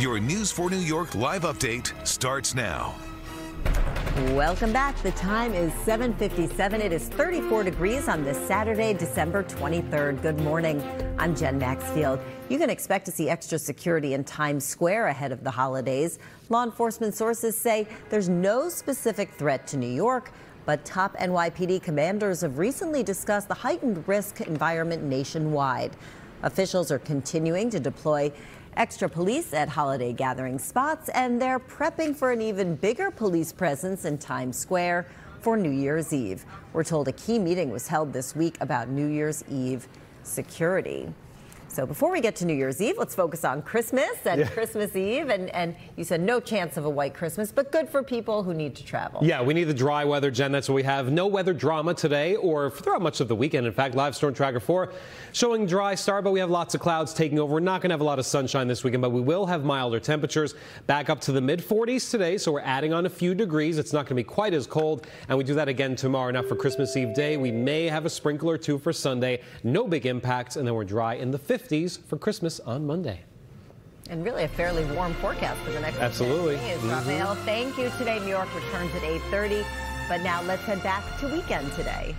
Your News 4 New York live update starts now. Welcome back. The time is 7:57. It is 34 degrees on this Saturday, December 23rd. Good morning. I'm Jen Maxfield. You can expect to see extra security in Times Square ahead of the holidays. Law enforcement sources say there's no specific threat to New York, but top NYPD commanders have recently discussed the heightened risk environment nationwide. Officials are continuing to deploy extra police at holiday gathering spots, and they're prepping for an even bigger police presence in Times Square for New Year's Eve. We're told a key meeting was held this week about New Year's Eve security. So before we get to New Year's Eve, let's focus on Christmas and yeah. Christmas Eve. And, and you said no chance of a white Christmas, but good for people who need to travel. Yeah, we need the dry weather, Jen. That's what we have. No weather drama today or throughout much of the weekend. In fact, live storm tracker 4 showing dry start, but we have lots of clouds taking over. We're not going to have a lot of sunshine this weekend, but we will have milder temperatures back up to the mid 40s today. So we're adding on a few degrees. It's not going to be quite as cold. And we do that again tomorrow. Now for Christmas Eve day, we may have a sprinkle or two for Sunday. No big impacts. And then we're dry in the 50s for Christmas. On Monday. And really a fairly warm forecast for the next Absolutely. Mm -hmm. Raphael, thank you today. New York returns at 8.30. But now let's head back to weekend today.